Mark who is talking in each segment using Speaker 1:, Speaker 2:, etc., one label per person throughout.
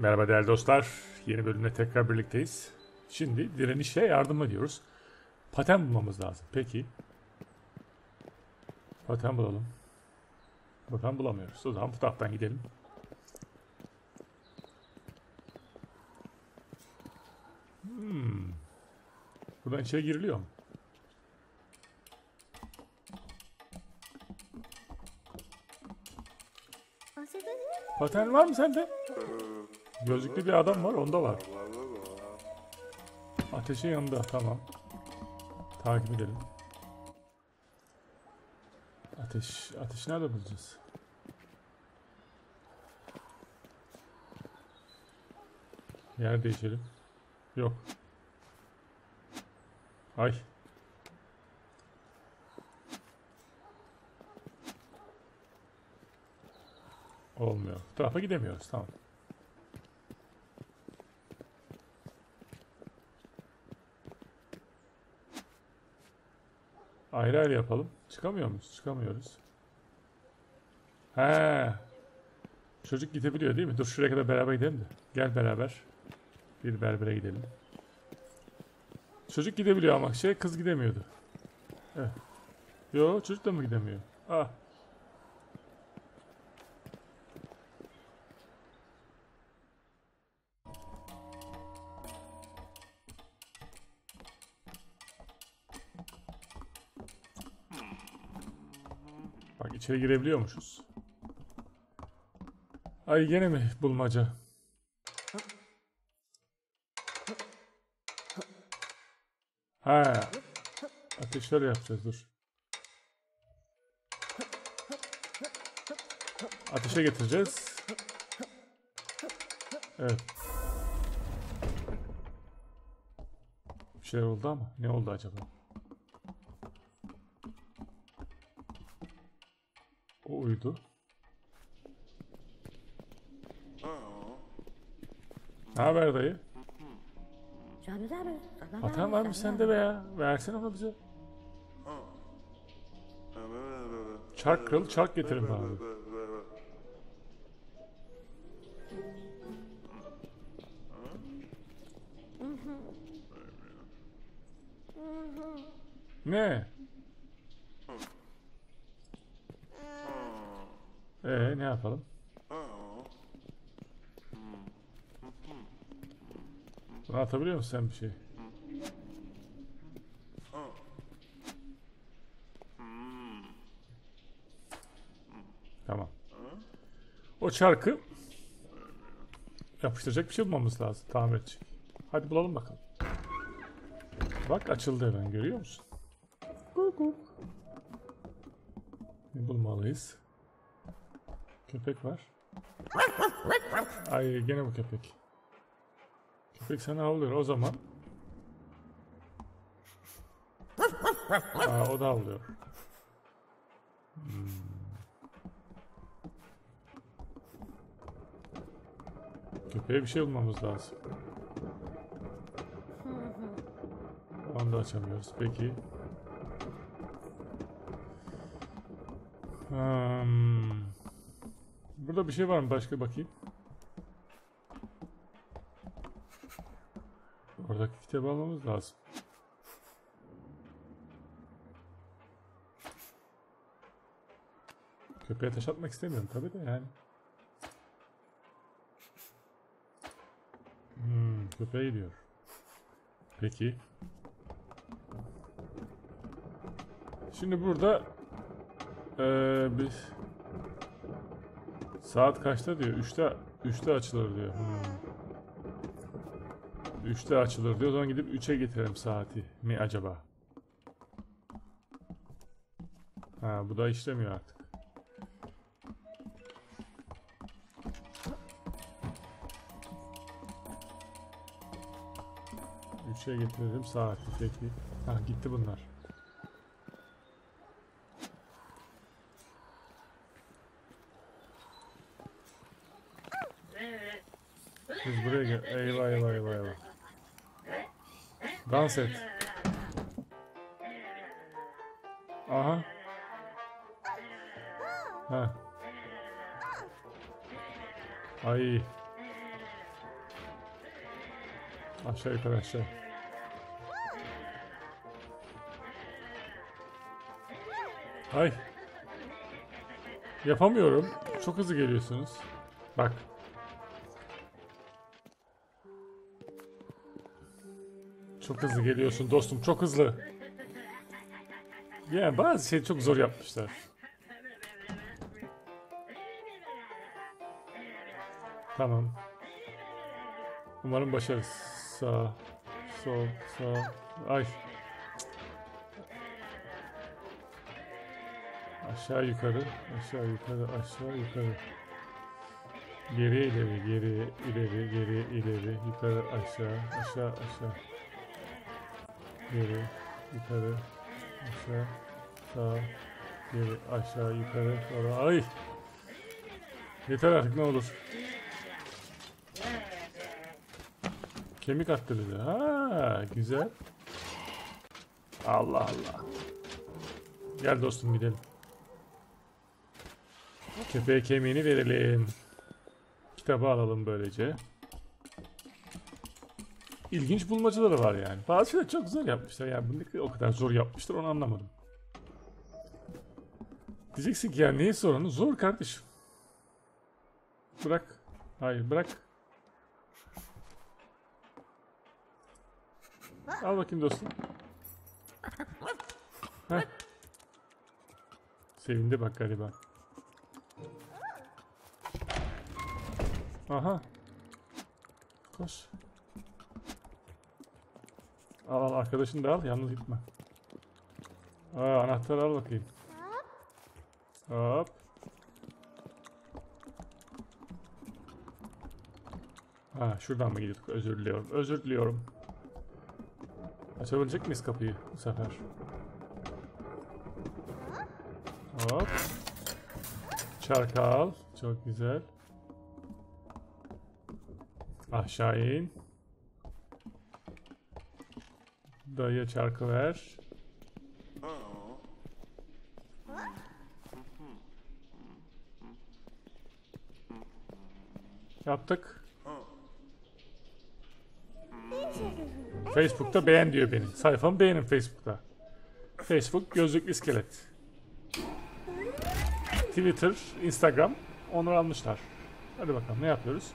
Speaker 1: Merhaba değerli dostlar. Yeni bölümde tekrar birlikteyiz. Şimdi direnişe yardım ediyoruz. Paten bulmamız lazım. Peki. Paten bulalım. Paten bulamıyoruz. O zaman bu taraftan gidelim. Hmm. Buradan içeri giriliyor mu? Paten var mı sende? Gözlüklü bir adam var, onda var. Ateşin yanında, tamam. Takip edelim. Ateş, ateş nerede bulacağız? Yer değişelim. Yok. Ay. Olmuyor. Bu tarafa gidemiyoruz. Tamam. Ayrı ayrı yapalım. Çıkamıyor muyuz? Çıkamıyoruz. He. Çocuk gidebiliyor değil mi? Dur şuraya kadar beraber gidelim de. Gel beraber. Bir berbere gidelim. Çocuk gidebiliyor ama şey kız gidemiyordu. Evet. Yo çocuk da mı gidemiyor? Ah. İçeri girebiliyormuşuz. Ay gene mi bulmaca? Ha. Ateşler yapacağız dur. Ateşe getireceğiz. Evet. Bir şeyler oldu ama ne oldu acaba? O uyudu. Ne haber dayı? Paten var mı sende be ya? Versene onu bize. Çark kırıl, çark getirin bana. Buna atabiliyor musun sen bir şey? Tamam. O çarkı yapıştıracak bir şey bulmamız lazım. Tamir edecek. Hadi bulalım bakalım. Bak açıldı hemen görüyor musun? Ne bulmalıyız? Köpek var. Ay gene bu köpek. Köpek sana havlıyor o zaman. Aa, o da havlıyor. Hmm. Köpeğe bir şey bulmamız lazım. Onu da açamıyoruz. Peki. Hmm. Burada bir şey var mı? Başka bakayım. Kitabı almamız lazım. Köpeğe taş atmak istemiyorum tabii de yani. Hmm, köpeğe gidiyor. Peki. Şimdi burada eee bir saat kaçta diyor? 3'te 3'te açılır diyor. Hmm. 3'te açılır diyor. O zaman gidip 3'e getirelim saati mi acaba? Ha bu da işlemiyor artık. Üçe getirelim saati peki. Ha gitti bunlar. Biz buraya gel. Eyvah eyvah eyvah eyvah. Dans et. Aha. Ha. Ay. Aşağı yukarı aşağı. Ay. Yapamıyorum. Çok hızlı geliyorsunuz. Bak. Çok hızlı geliyorsun dostum. Çok hızlı. Yani bazı şey çok zor yapmışlar. Tamam. Umarım başarırız. Sağ, sol, sağ. Ay. Aşağı yukarı, aşağı yukarı, aşağı yukarı. Geri ileri, geri ileri, geri ileri, yukarı aşağı, aşağı aşağı. Geri, yukarı, aşağı, sağ, geri, aşağı, yukarı, sonra. Ay! Yeter artık ne olur. Kemik attırdı. Ha, güzel. Allah Allah. Gel dostum gidelim. Köpeğe kemiğini verelim. Kitabı alalım böylece. İlginç bulmacaları var yani. Bazı şeyler çok zor yapmışlar. Yani bunu o kadar zor yapmışlar onu anlamadım. Diyeceksin ki ya neyi sorunu? Zor kardeşim. Bırak. Hayır bırak. Al bakayım dostum. Sevindi bak galiba. Aha. Koş. Al al arkadaşını da al yalnız gitme. Aa anahtarı al bakayım. Hop. Ha şuradan mı gidiyorduk? Özür diliyorum. Özür diliyorum. Açabilecek miyiz kapıyı bu sefer? Hop. Çarkal. Çok güzel. Aşağı in. Dayıya çarkı ver. Yaptık. Facebook'ta beğen diyor beni. Sayfamı beğenin Facebook'ta. Facebook gözlük iskelet. Twitter, Instagram onları almışlar. Hadi bakalım ne yapıyoruz?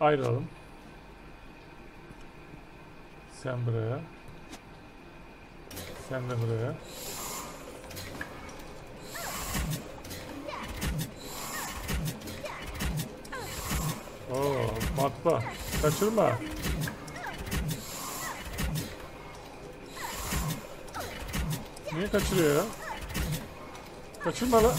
Speaker 1: Ayrılalım. Sen buraya. Sen de buraya. Oo, matba. Kaçırma. Niye kaçırıyor ya? Kaçırma la.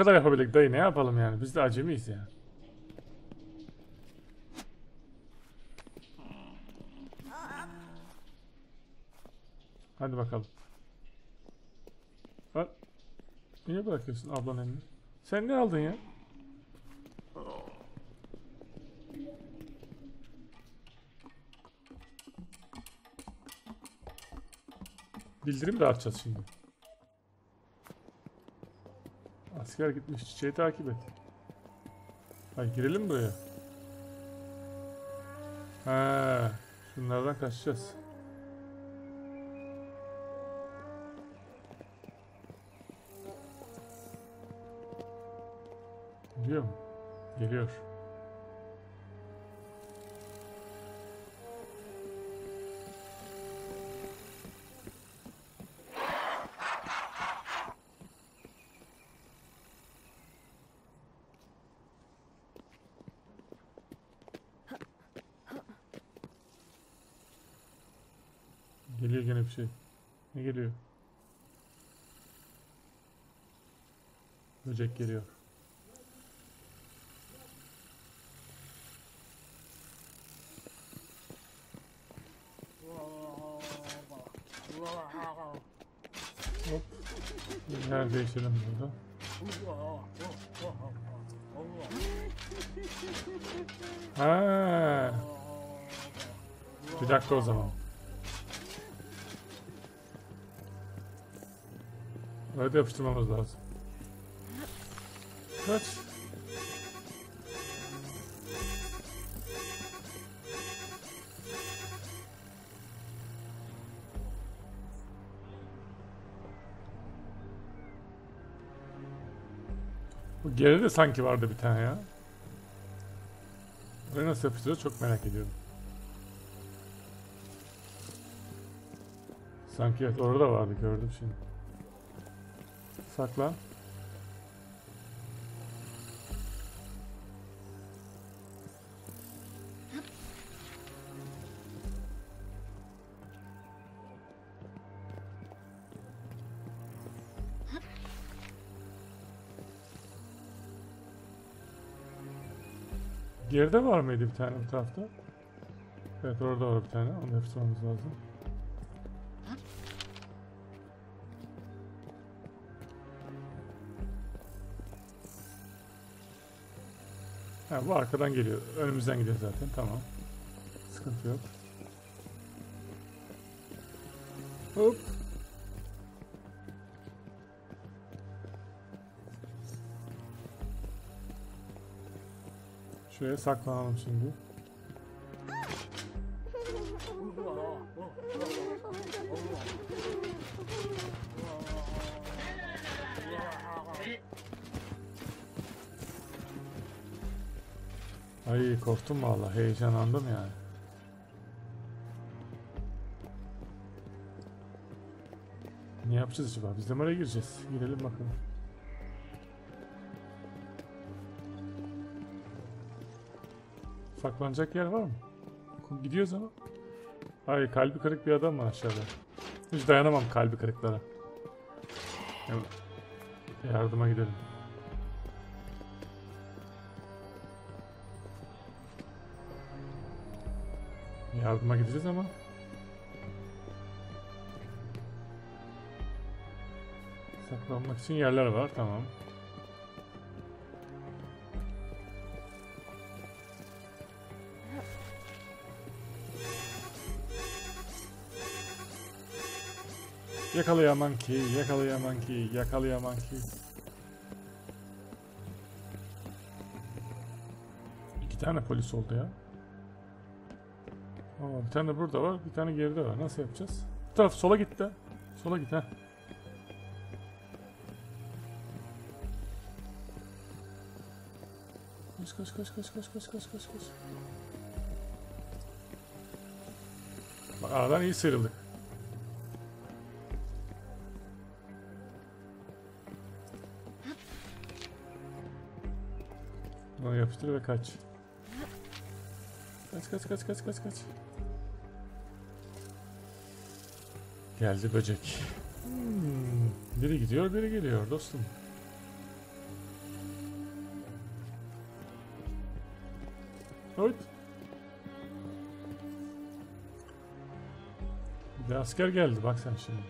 Speaker 1: Kadar yapabildik dayı ne yapalım yani biz de acemiyiz ya. Hadi bakalım. Al. Niye bırakıyorsun ablanın elini? Sen ne aldın ya? Bildirim de açacağız şimdi. Asker gitmiş çiçeği takip et. Hay girelim buraya? Ha, şunlardan kaçacağız. Geliyor mu? Geliyor. Bir şey. Ne geliyor? Böcek geliyor. Hop. Yer değişelim burada. Ha. Bir dakika o zaman. Orada yapıştırmamız lazım. Kaç. Bu geride sanki vardı bir tane ya. Buraya nasıl yapıştıracağız çok merak ediyorum. Sanki evet orada vardı gördüm şimdi. Saklan. Geride var mıydı bir tane bu tarafta? Evet orada var bir tane. Onu yapıştırmamız lazım. Ha, bu arkadan geliyor. Önümüzden gidiyor zaten. Tamam. Sıkıntı yok. Hop. Şuraya saklanalım şimdi. Ay korktum vallahi heyecanlandım yani. Ne yapacağız acaba? Biz de oraya gireceğiz? Girelim bakalım. Saklanacak yer var mı? Gidiyoruz ama. Ay kalbi kırık bir adam var aşağıda. Hiç dayanamam kalbi kırıklara. Yardıma gidelim. Yardıma gideceğiz ama. Saklanmak için yerler var tamam. Yakalayamam ki, yakalayamam ki, yakalayamam ki. İki tane polis oldu ya. Aa, bir tane burada var, bir tane geride var. Nasıl yapacağız? Bu taraf sola git de. Sola git ha. Kaç kaç kaç kaç kaç kaç kaç kaç kaç. Bak aradan iyi sıyrıldık. Bunu yapıştır ve kaç. Kaç kaç kaç kaç kaç kaç. Geldi böcek. Hmm, biri gidiyor biri geliyor dostum. Evet. Bir de asker geldi bak sen şimdi.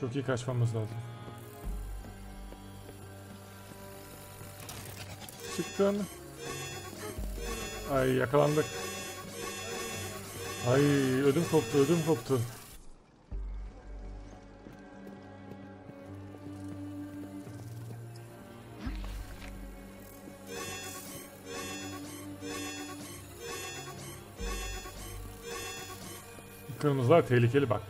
Speaker 1: Çok iyi kaçmamız lazım. Çıktın. Ay yakalandık. Ay ödüm koptu ödüm koptu. Kırmızılar tehlikeli bak.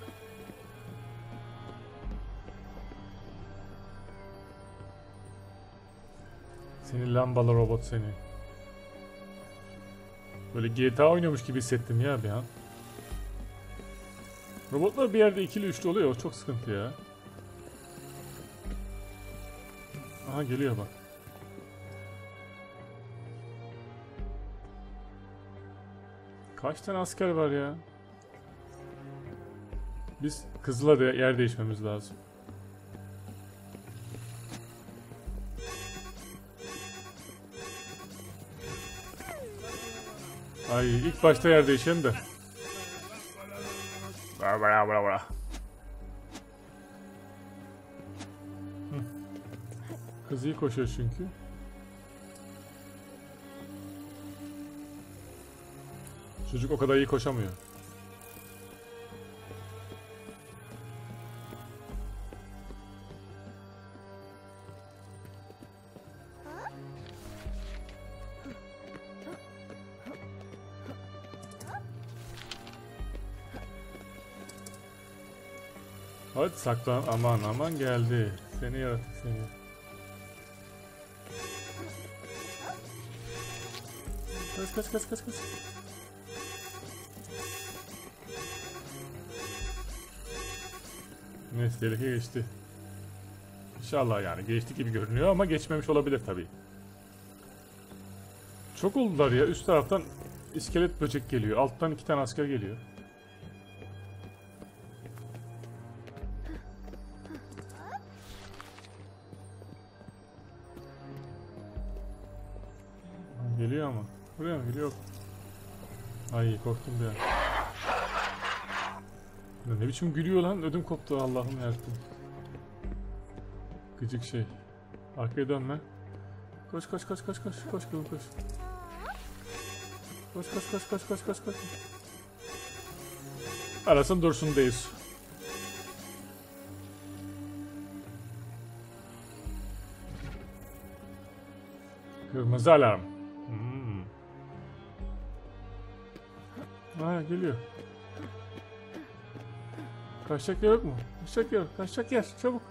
Speaker 1: Seni lambalı robot seni. Böyle GTA oynuyormuş gibi hissettim ya bir an. Robotlar bir yerde ikili üçlü oluyor. Çok sıkıntı ya. Aha geliyor bak. Kaç tane asker var ya? Biz kızla da yer değişmemiz lazım. Ay ilk başta yer değişelim de. Bra bra bra bra. Kız iyi koşuyor çünkü. Çocuk o kadar iyi koşamıyor. Hadi saklan. Aman aman geldi. Seni yaratık seni. Kaç kaç kaç kaç kaç. Neyse tehlike geçti. İnşallah yani geçti gibi görünüyor ama geçmemiş olabilir tabii. Çok oldular ya. Üst taraftan iskelet böcek geliyor. Alttan iki tane asker geliyor. Geliyor ama. Buraya mı geliyor? Ay korktum bir an. Ya Ne biçim gülüyor lan? Ödüm koptu Allah'ım yarabbim. Gıcık şey. Arkaya dönme. Koş koş koş koş koş koş kızım koş. Koş koş koş koş koş koş koş. Arasın dursun deyiz. Kırmızı alarm. Geliyor. Kaçacak yer yok mu? Kaçacak yer, kaçacak yer. Çabuk.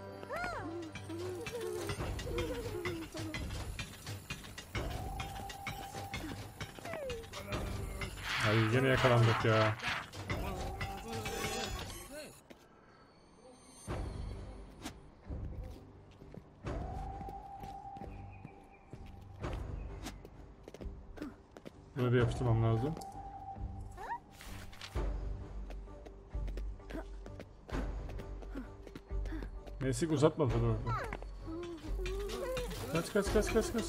Speaker 1: Ay yine yakalandık ya. Da yapıştırmam lazım. Neyse ki uzatmadılar orada. Kaç kaç kaç kaç kaç.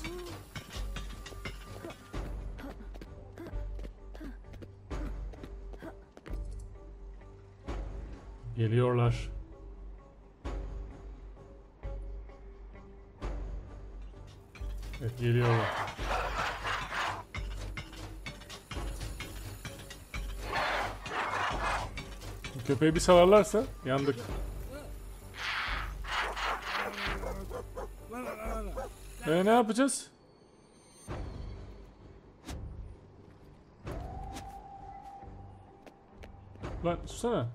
Speaker 1: Geliyorlar. Evet geliyorlar. Köpeği bir salarlarsa yandık. E ne yapacağız? Lan susana.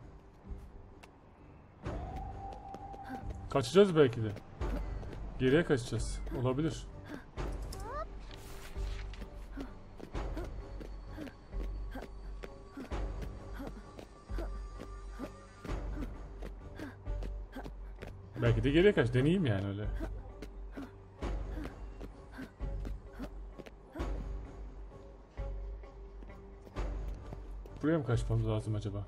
Speaker 1: Kaçacağız belki de. Geriye kaçacağız. Olabilir. Belki de geriye kaç. Deneyeyim yani öyle. Buraya mı kaçmamız lazım acaba?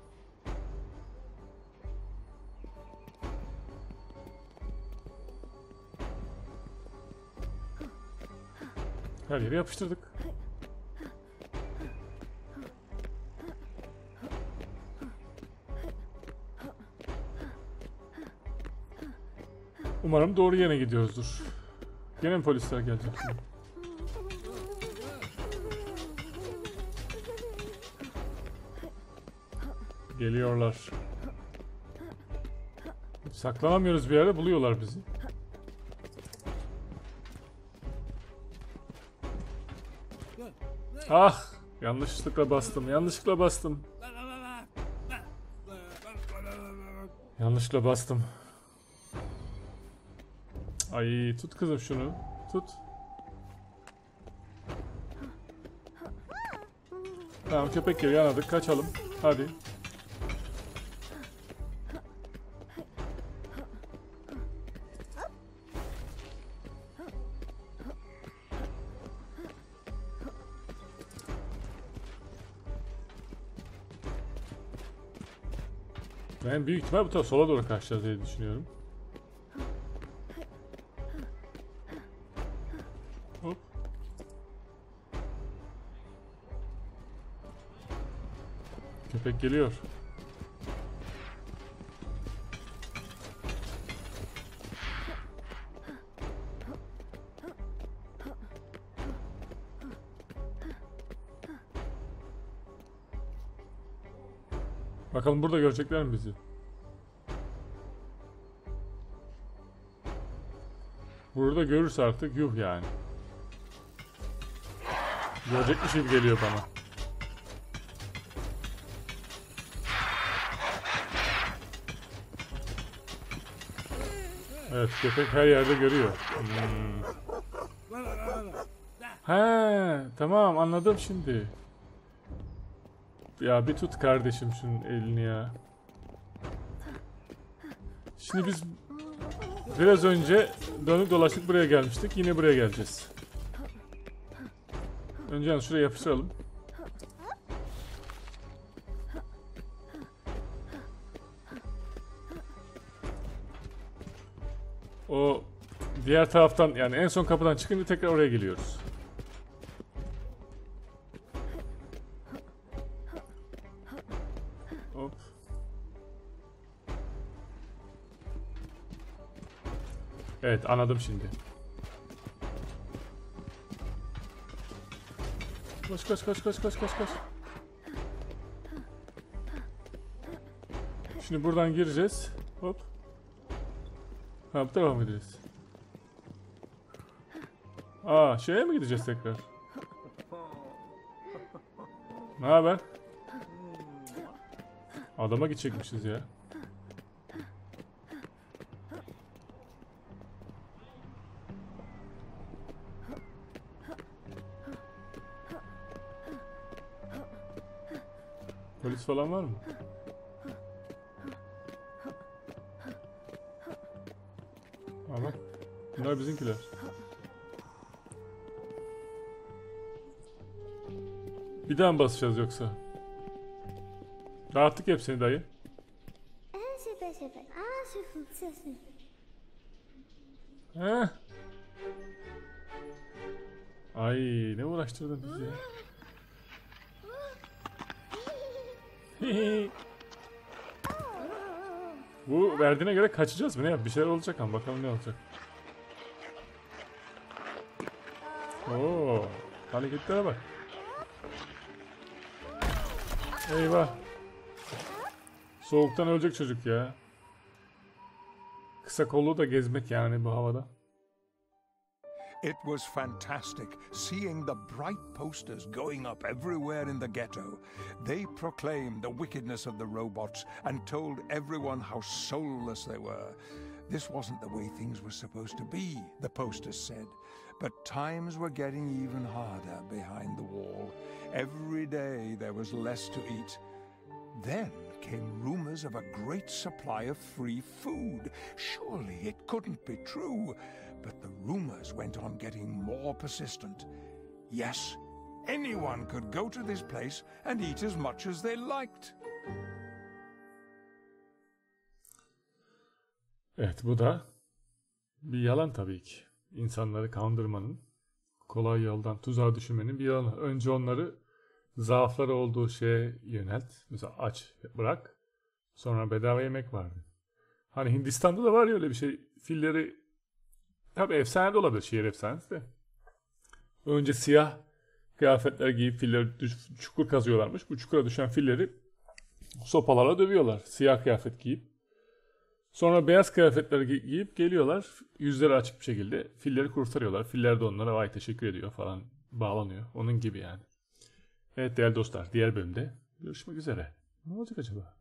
Speaker 1: Her yere yapıştırdık. Umarım doğru yere gidiyoruzdur. Gene mi polisler gelecek? şimdi? Geliyorlar. Saklanamıyoruz bir yere buluyorlar bizi. Ah! Yanlışlıkla bastım. Yanlışlıkla bastım. Yanlışlıkla bastım. Ay tut kızım şunu. Tut. Tamam köpek geliyor yanadık kaçalım. Hadi. Büyük ihtimal bu tarafa sola doğru kaçacağız diye düşünüyorum. Hop. Köpek geliyor. Bakalım burada görecekler mi bizi? Burada görürse artık yuh yani. Görecekmiş gibi geliyor bana. Evet köpek her yerde görüyor. Hmm. He tamam anladım şimdi. Ya bir tut kardeşim şunun elini ya. Şimdi biz biraz önce dönüp dolaştık buraya gelmiştik. Yine buraya geleceğiz. Önce şuraya yapıştıralım. O diğer taraftan yani en son kapıdan çıkınca tekrar oraya geliyoruz. Evet anladım şimdi. Koş koş koş koş koş koş koş. Şimdi buradan gireceğiz. Hop. Ha bu tarafa? Aa şeye mi gideceğiz tekrar? Ne haber? Adama gidecekmişiz ya. Falan var mı? Ama bunlar bizimkiler. Bir daha mı basacağız yoksa? Dağıttık hepsini dayı. Heh. Ay ne uğraştırdın bizi ya. Bu verdiğine göre kaçacağız mı ne yap? Bir şeyler olacak ama bakalım ne olacak. Oo, hareketlere bak. Eyvah. Soğuktan ölecek çocuk ya. Kısa kollu da gezmek yani bu havada.
Speaker 2: It was fantastic seeing the bright posters going up everywhere in the ghetto. They proclaimed the wickedness of the robots and told everyone how soulless they were. This wasn't the way things were supposed to be, the posters said. But times were getting even harder behind the wall. Every day there was less to eat. Then came rumors of a great supply of free food. Surely it couldn't be true. But the rumors went on getting more persistent. Yes, anyone could go to this place and eat as much as they liked.
Speaker 1: Evet bu da bir yalan tabii ki. İnsanları kandırmanın, kolay yoldan tuzağa düşürmenin bir yalanı. Önce onları zaafları olduğu şeye yönelt. Mesela aç bırak. Sonra bedava yemek vardı. Hani Hindistan'da da var ya öyle bir şey. Filleri tabii efsane de olabilir şehir efsanesi de. Önce siyah kıyafetler giyip filleri çukur kazıyorlarmış. Bu çukura düşen filleri sopalarla dövüyorlar. Siyah kıyafet giyip. Sonra beyaz kıyafetler gi- giyip geliyorlar. Yüzleri açık bir şekilde filleri kurtarıyorlar. Filler de onlara vay teşekkür ediyor falan bağlanıyor. Onun gibi yani. Evet değerli dostlar diğer bölümde görüşmek üzere. Ne olacak acaba?